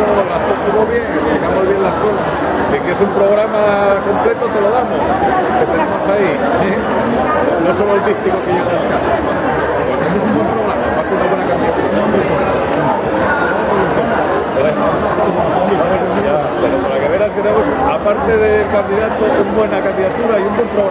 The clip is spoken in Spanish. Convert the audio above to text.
pero las cogido bien, explicamos bien las cosas. Si quieres un programa completo, te lo damos. Que tenemos ahí. ¿eh? No solo el díptico que yo las casas. Tenemos un buen programa, va con una buena canción. Pero para que veas que tenemos, aparte de candidato, una buena candidatura y un buen programa.